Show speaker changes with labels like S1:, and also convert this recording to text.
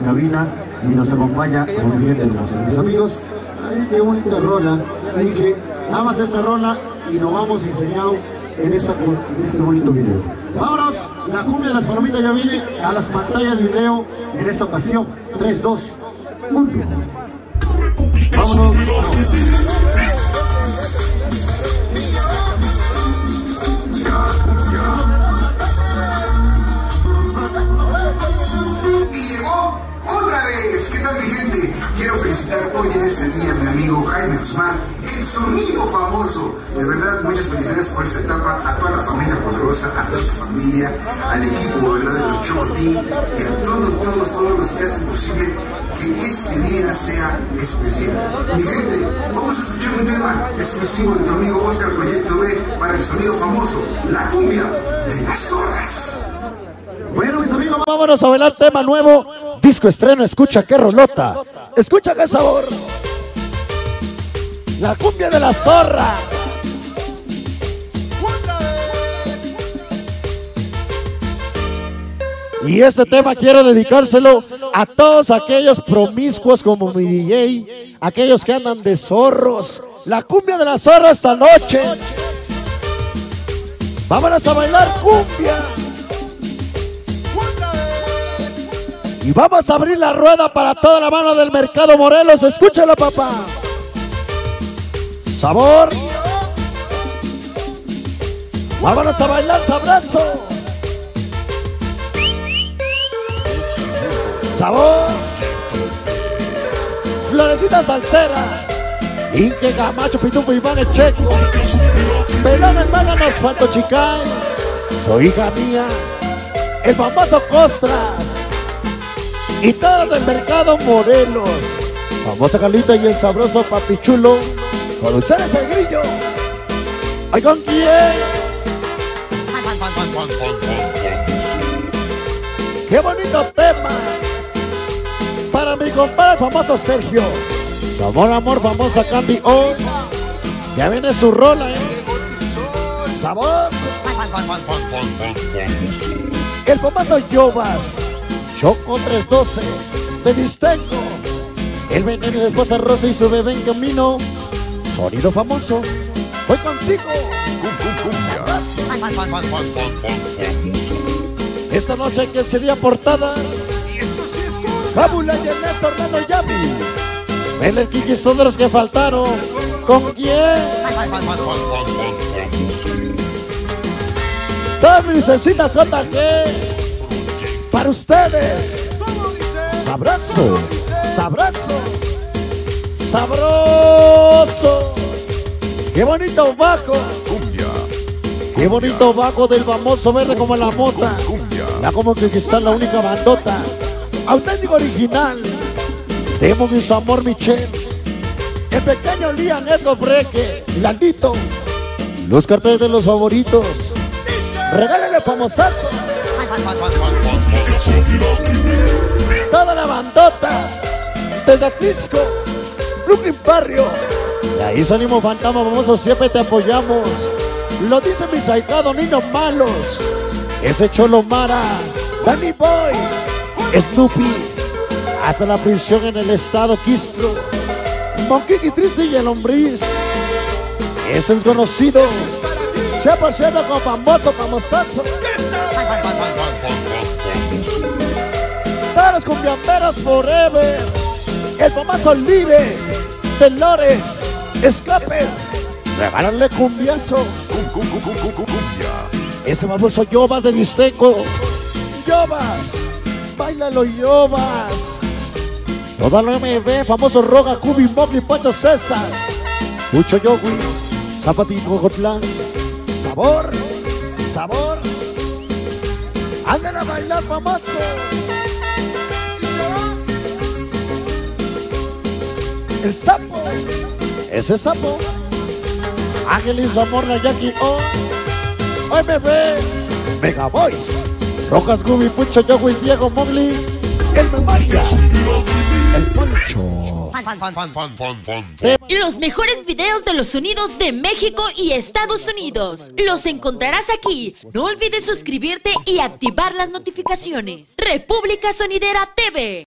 S1: cabina y nos acompaña muy bien hermoso. Mis amigos, ay, qué bonita rola. Dije, nada más esta rola y nos vamos enseñado en, esta, en este bonito video. Vámonos, la cumbia de las palomitas ya viene a las pantallas de video en esta ocasión. 3, 2, 1. Vámonos.
S2: Este día mi amigo Jaime Guzmán, el sonido famoso. De verdad, muchas felicidades por esta etapa, a toda la familia poderosa, a toda tu familia, al equipo, ¿verdad? De los Choco Team, y a todos, todos, todos los que hacen posible que este día sea especial. Mi gente, vamos a escuchar un tema exclusivo de tu amigo Oscar Proyecto B para el sonido famoso, la cumbia de las zorras.
S1: Bueno, mis amigos,
S3: Vámonos a bailar tema nuevo. Disco estreno, escucha qué rolota. Escucha qué sabor. La cumbia de la zorra. Y este tema quiero dedicárselo a todos aquellos promiscuos como mi DJ, aquellos que andan de zorros. La cumbia de la zorra esta noche. Vámonos a bailar cumbia. Y vamos a abrir la rueda para toda la mano del mercado Morelos. Escúchala, papá. Sabor. Vámonos a bailar sabroso. Sabor. Florecita salsera. Inque Camacho, Pitufo, Iván Checo. Pelón, hermana, nos faltó chicay. Soy hija mía. El famoso Costras y todos del mercado Morelos. Famosa Carlita y el sabroso papichulo. Ustedes el grillo. ¿Ay con quién? ¡Qué bonito tema! Para mi compadre famoso Sergio. Sabor, amor, famosa Candy Oh. Ya viene su rola, ¿eh? Sabor. El famoso Yobas. Choco 312 de Distengo. El veneno de esposa Rosa y su bebé en camino. Sonido famoso. Voy contigo. Esta noche que sería portada. Fábula y Ernesto Hernando Yami. Meller Kikis, todos los que faltaron. ¿Con quién? Todas mis necesitas JG para ustedes. Sabroso, sabroso, sabroso. Qué bonito bajo. Qué bonito bajo del famoso verde como la mota. Ya como que está la única bandota. Auténtico original. Demo mi amor Michelle. El pequeño Lian Edgo Breque. Landito. Los carteles de los favoritos. Regálale famosazo. Toda la bandota desde Atlisco, Brooklyn Barrio. De ahí salimos fantasma, famoso, siempre te apoyamos. Lo dice mi saicado, niños malos. Ese cholo Mara, Danny Boy, Snoopy, hasta la prisión en el estado Quistro. Monkey Triste y el Lombriz. Es el conocido. 100% con famoso, famosazo. Todos los cumbiamberos forever. El famoso Live, del Lore, Escape. Regálale cumbiazo. Ese famoso Yobas de Visteco. Yobas. Bailalo Yobas. Toda la MB, famoso Roga, Cubi, Mowgli, Pancho César. Mucho Yowis. Zapatín, Jocotlán. Sabor. Sabor. Anden a bailar, famoso. El sapo. Ese sapo. Ángel y su amor, la Jackie O. Me ve. Mega Boys. Rojas, Gubi, Pucho, Yogui, Diego, Mowgli. El Memoria. El Poncho.
S4: Los mejores videos de los sonidos de México y Estados Unidos. Los encontrarás aquí. No olvides suscribirte y activar las notificaciones. República Sonidera TV.